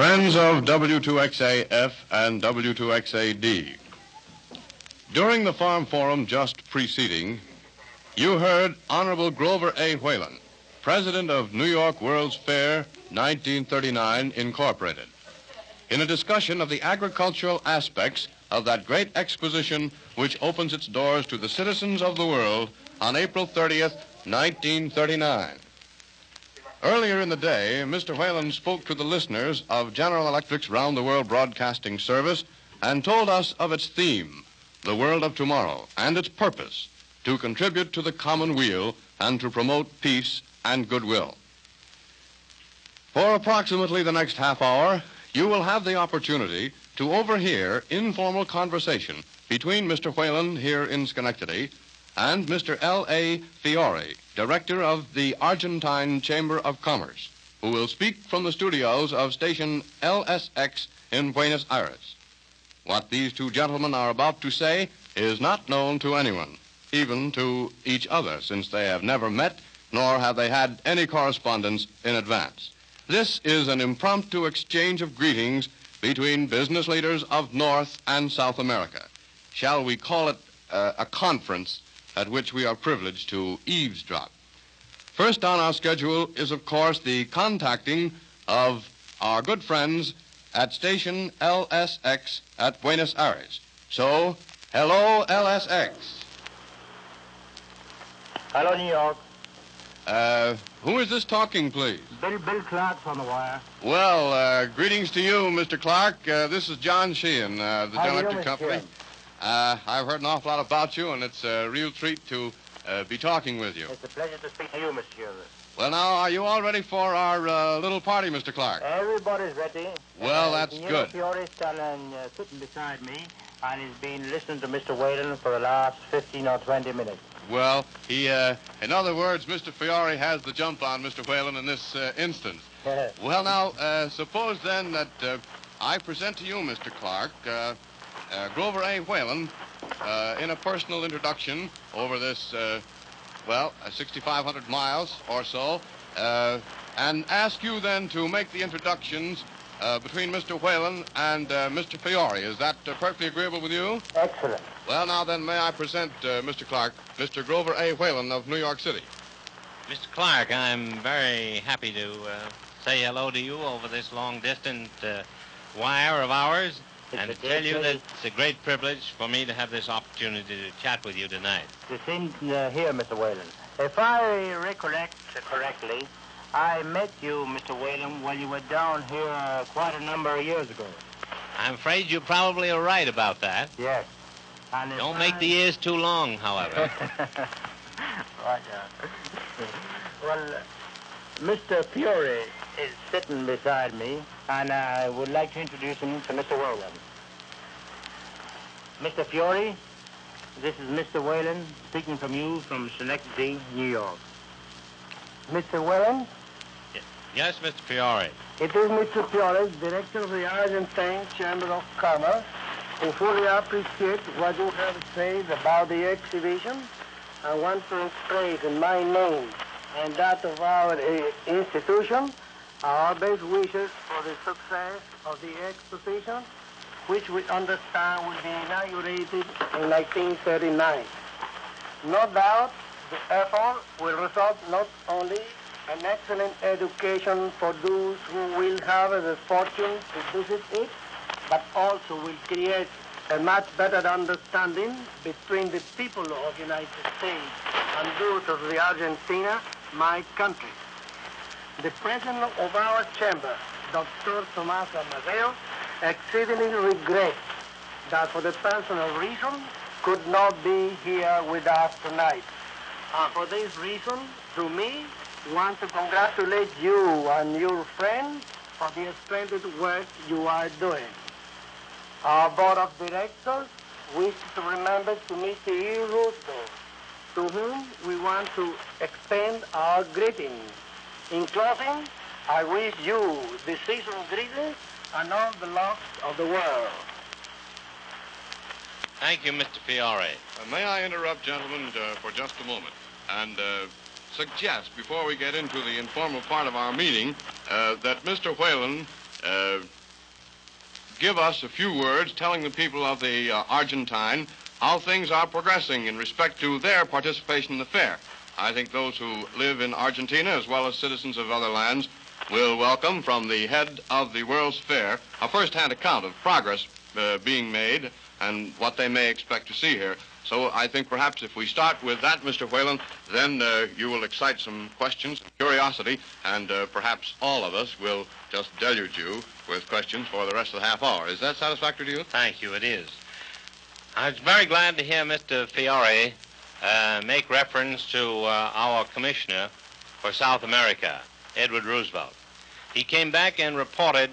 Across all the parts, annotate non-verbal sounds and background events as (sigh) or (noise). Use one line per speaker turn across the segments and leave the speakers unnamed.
Friends of W2XAF and W2XAD. During the Farm Forum just preceding, you heard Honorable Grover A. Whalen, President of New York World's Fair 1939 Incorporated, in a discussion of the agricultural aspects of that great exposition which opens its doors to the citizens of the world on April 30th, 1939. Earlier in the day, Mr. Whalen spoke to the listeners of General Electric's Round the World Broadcasting Service and told us of its theme, the world of tomorrow, and its purpose to contribute to the common weal and to promote peace and goodwill. For approximately the next half hour, you will have the opportunity to overhear informal conversation between Mr. Whalen here in Schenectady and Mr. L.A. Fiori, director of the Argentine Chamber of Commerce, who will speak from the studios of station LSX in Buenos Aires. What these two gentlemen are about to say is not known to anyone, even to each other, since they have never met nor have they had any correspondence in advance. This is an impromptu exchange of greetings between business leaders of North and South America. Shall we call it uh, a conference at which we are privileged to eavesdrop? First on our schedule is, of course, the contacting of our good friends at station LSX at Buenos Aires. So, hello, LSX.
Hello, New York.
Uh, who is this talking, please?
Bill Bill Clark's on the wire.
Well, uh, greetings to you, Mr. Clark. Uh, this is John Sheehan, uh, the
How do you do,
Electric
Mr.
Company.
Sheehan?
Uh, I've heard an awful lot about you, and it's a real treat to uh, be talking with you.
It's a pleasure to speak to you, Mr. Shearer.
Well, now, are you all ready for our uh, little party, Mr. Clark?
Everybody's ready.
Well,
Uh,
that's good.
Fiori's standing, uh, sitting beside me, and he's been listening to Mr. Whalen for the last 15 or 20 minutes.
Well, he, uh, in other words, Mr. Fiori has the jump on Mr. Whalen in this uh, instance. (laughs) Well, now, uh, suppose then that uh, I present to you, Mr. Clark, uh, Grover A. Whalen, uh, in a personal introduction over this, uh, well, uh, 6,500 miles or so, uh, and ask you then to make the introductions uh, between Mr. Whalen and uh, Mr. Fiori. Is that uh, perfectly agreeable with you?
Excellent.
Well, now then, may I present uh, Mr. Clark, Mr. Grover A. Whalen of New York City.
Mr. Clark, I'm very happy to uh, say hello to you over this long distant uh, wire of ours
It's
and to tell you that it's a great privilege for me to have this opportunity to chat with you tonight.
The thing uh, here, Mr. Whalen. If I recollect correctly, I met you, Mr. Whalen, when you were down here uh, quite a number of years ago.
I'm afraid you probably are right about that.
Yes. And
Don't make
I-
the ears too long, however. (laughs)
right, yeah. (laughs) Well, uh, Mr. Fiori is sitting beside me, and I would like to introduce him to Mr. Whalen. Mr. Fiori, this is Mr. Whalen speaking from you from Schenectady, New York. Mr. Whalen,
yes, Mr. Fiori.
it is Mr. Fiori, director of the Argentine Chamber of Commerce, who fully appreciates what you have said about the exhibition. I want to express in my name and that of our uh, institution our best wishes for the success of the exposition, which we understand will be inaugurated in 1939. No doubt the effort will result not only an excellent education for those who will have the fortune to visit it, but also will create a much better understanding between the people of the United States and those of the Argentina, my country. The president of our chamber, Dr. Tomás Amadeo, exceedingly regrets that for the personal reason could not be here with us tonight. And for this reason, to me, want to congratulate you and your friends for the splendid work you are doing. Our board of directors wish to remember to Mr. E. Russo, to whom we want to extend our greetings. In closing, I wish you the season greetings and all the love of the world.
Thank you, Mr. Fiori.
Uh, may I interrupt, gentlemen, uh, for just a moment and uh, suggest, before we get into the informal part of our meeting, uh, that Mr. Whalen uh, give us a few words telling the people of the uh, Argentine how things are progressing in respect to their participation in the fair. I think those who live in Argentina, as well as citizens of other lands, will welcome from the head of the World's Fair a first-hand account of progress uh, being made and what they may expect to see here. So I think perhaps if we start with that, Mr. Whalen, then uh, you will excite some questions, curiosity, and uh, perhaps all of us will just deluge you with questions for the rest of the half hour. Is that satisfactory to you?
Thank you. It is. I was very glad to hear Mr. Fiori uh, make reference to uh, our commissioner for South America, Edward Roosevelt. He came back and reported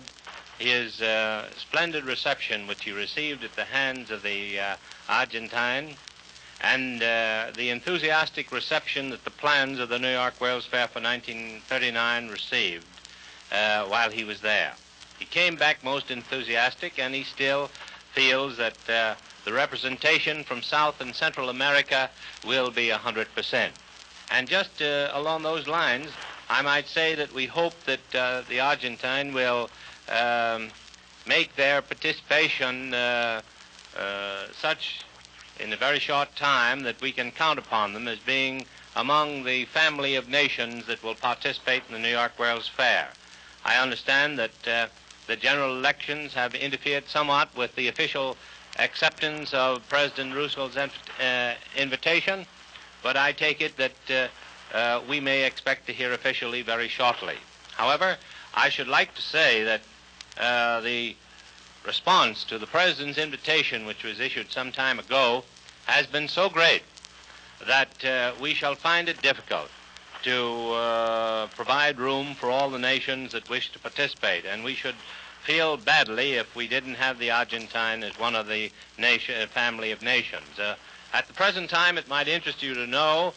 his uh, splendid reception which he received at the hands of the uh, Argentine and uh, the enthusiastic reception that the plans of the New York World's Fair for 1939 received uh, while he was there. He came back most enthusiastic, and he still feels that uh, the representation from South and Central America will be 100%. And just uh, along those lines, I might say that we hope that the Argentine will um, make their participation uh, uh, such in a very short time that we can count upon them as being among the family of nations that will participate in the New York World's Fair. I understand that uh, the general elections have interfered somewhat with the official acceptance of President Roosevelt's uh, invitation, but I take it that uh, uh, we may expect to hear officially very shortly. However, I should like to say that uh, the response to the President's invitation, which was issued some time ago, has been so great that uh, we shall find it difficult to uh, provide room for all the nations that wish to participate. And we should feel badly if we didn't have the Argentine as one of the nation, family of nations. Uh, at the present time, it might interest you to know,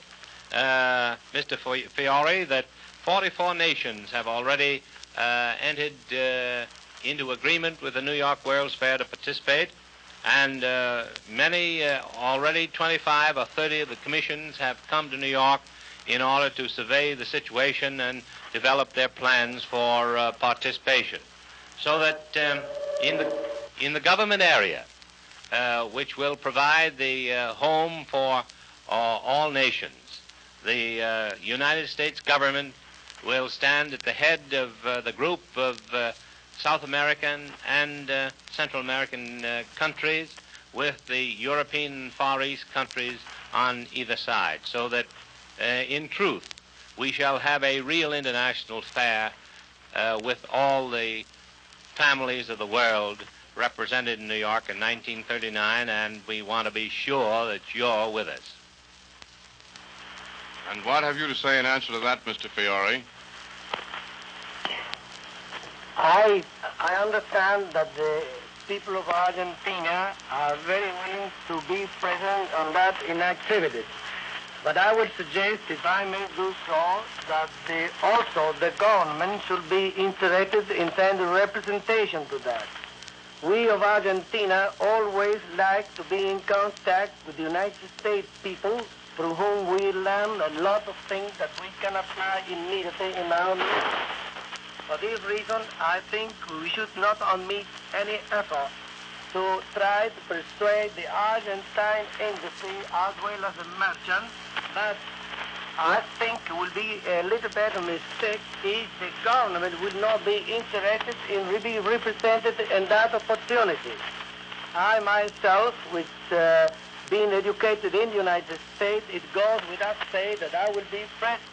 uh, Mr. Fiori, that 44 nations have already uh, entered uh, into agreement with the New York World's Fair to participate, and uh, many, uh, already 25 or 30 of the commissions have come to New York in order to survey the situation and develop their plans for uh, participation. So that um, in, the, in the government area, uh, which will provide the uh, home for uh, all nations, the United States government will stand at the head of the group of South American and uh, Central American uh, countries with the European Far East countries on either side, so that uh, in truth we shall have a real international fair uh, with all the families of the world represented in New York in 1939, and we want to be sure that you're with us.
And what have you to say in answer to that, Mr. Fiori?
I, I understand that the people of Argentina are very willing to be present on that inactivity. But I would suggest, if I may do so, that the, also the government should be interested in sending representation to that. We of Argentina always like to be in contact with the United States people through whom we learn a lot of things that we can apply immediately in our lives. For this reason, I think we should not omit any effort to try to persuade the Argentine industry as well as the merchants that I think will be a little bit of mistake if the government will not be interested in being represented in that opportunity. I myself, with uh, being educated in the United States, it goes without saying that I will be present.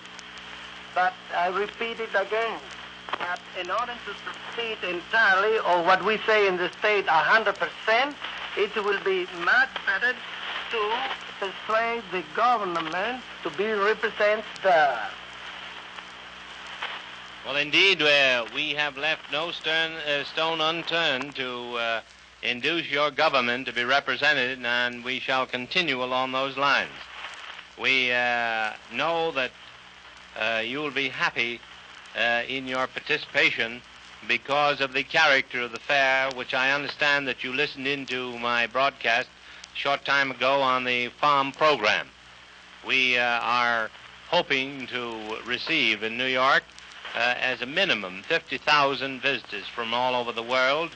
But I repeat it again in order to succeed entirely, or what we say in the state, 100%, it will be much better to persuade the government to be represented there.
Well, indeed, uh, we have left no stern, uh, stone unturned to uh, induce your government to be represented, and we shall continue along those lines. We uh, know that uh, you will be happy uh, in your participation because of the character of the fair, which I understand that you listened into my broadcast a short time ago on the farm program. We uh, are hoping to receive in New York uh, as a minimum 50,000 visitors from all over the world,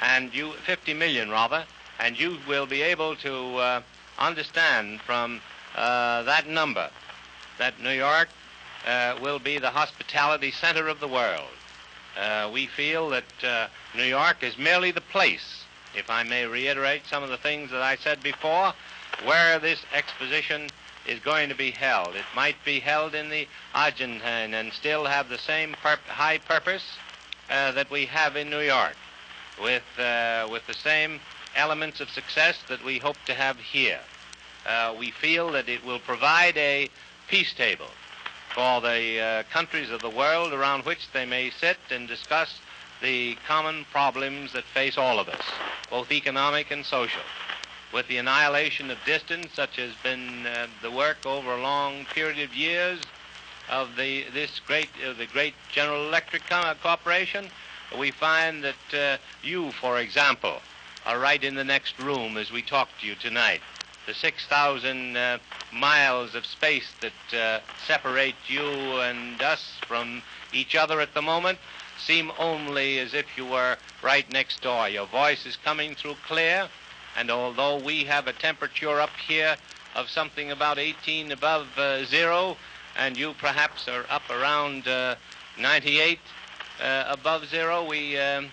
and you 50 million rather, and you will be able to uh, understand from uh, that number that New York uh, will be the hospitality center of the world. Uh, we feel that uh, New York is merely the place, if I may reiterate some of the things that I said before, where this exposition is going to be held. It might be held in the Argentine and still have the same high purpose uh, that we have in New York, with, uh, with the same elements of success that we hope to have here. Uh, we feel that it will provide a peace table for the uh, countries of the world around which they may sit and discuss the common problems that face all of us, both economic and social with the annihilation of distance, such has been uh, the work over a long period of years of the this great uh, the great General Electric Co- Corporation, we find that uh, you, for example, are right in the next room as we talk to you tonight. The 6,000 uh, miles of space that uh, separate you and us from each other at the moment seem only as if you were right next door. Your voice is coming through clear. And although we have a temperature up here of something about 18 above uh, zero, and you perhaps are up around uh, 98 uh, above zero, we, um,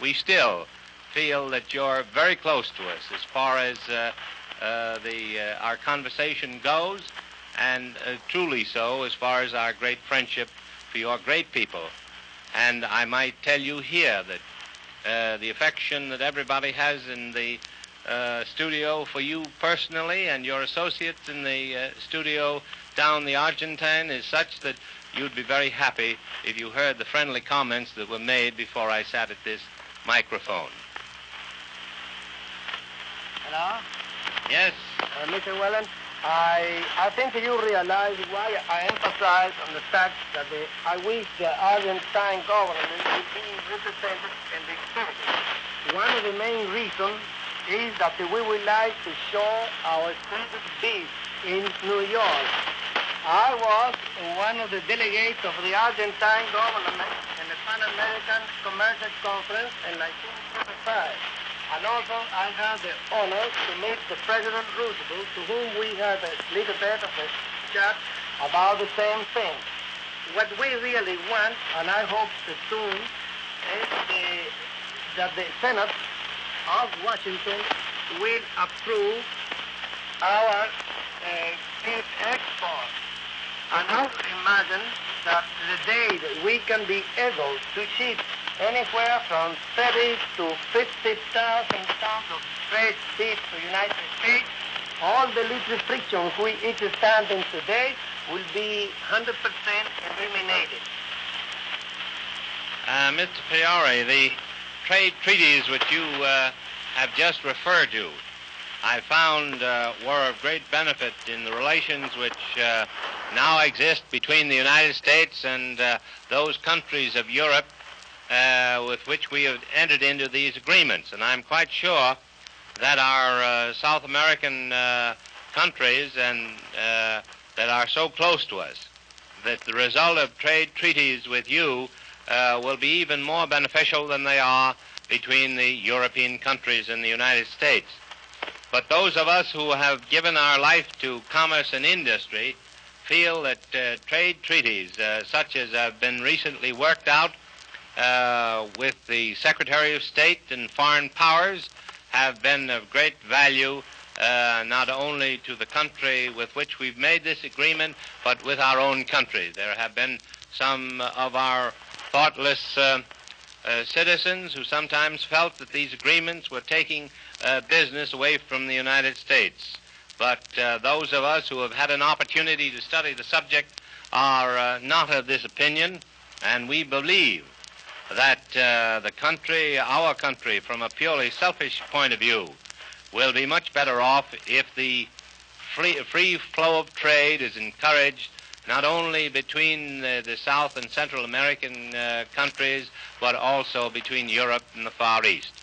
we still feel that you're very close to us as far as uh, uh, the, uh, our conversation goes, and truly so as far as our great friendship for your great people. And I might tell you here that the affection that everybody has in the uh, studio for you personally and your associates in the uh, studio down the Argentine is such that you'd be very happy if you heard the friendly comments that were made before I sat at this microphone.
Hello?
Yes?
Uh, Mr. Whalen, I, I think you realize why I emphasize on the fact that the, I wish the Argentine government to be represented in the executive. One of the main reasons is that we would like to show our extensive beach in New York. I was one of the delegates of the Argentine government in the Pan American Commercial Conference in 1975. And also I had the honor to meet the President Roosevelt, to whom we had a little bit of a chat about the same thing. What we really want, and I hope to soon, is the, that the Senate of Washington will approve our uh, export. And I imagine that the day that we can be able to ship anywhere from 30 to 50,000 tons of fresh beef to the United States, all the restrictions we each standing today will be 100% eliminated.
Uh, Mr. Fiori, the trade treaties which you uh, have just referred to, I found uh, were of great benefit in the relations which uh, now exist between the United States and uh, those countries of Europe uh, with which we have entered into these agreements. And I'm quite sure that our uh, South American countries and that are so close to us, that the result of trade treaties with you uh, will be even more beneficial than they are between the European countries and the United States. But those of us who have given our life to commerce and industry feel that uh, trade treaties, uh, such as have been recently worked out uh, with the Secretary of State and foreign powers, have been of great value uh, not only to the country with which we've made this agreement, but with our own country. There have been some of our thoughtless uh, uh, citizens who sometimes felt that these agreements were taking uh, business away from the United States. But uh, those of us who have had an opportunity to study the subject are uh, not of this opinion, and we believe that the country, our country, from a purely selfish point of view, will be much better off if the free, free flow of trade is encouraged not only between the, the South and Central American uh, countries, but also between Europe and the Far East.